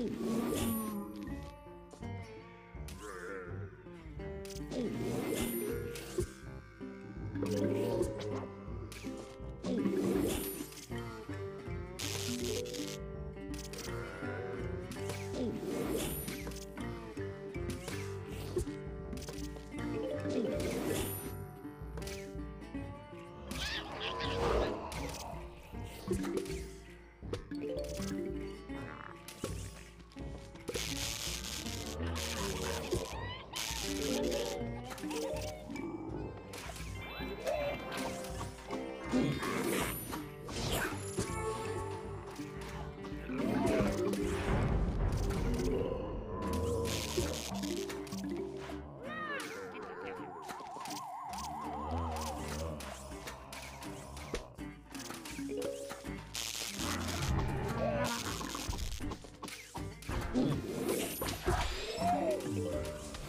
Coming. Lord.